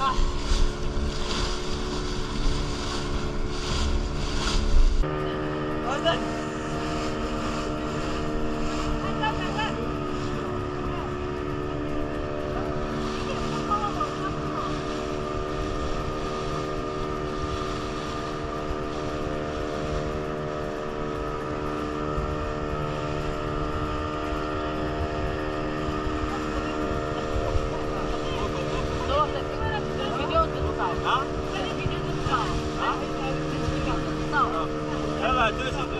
啊？ハハハ!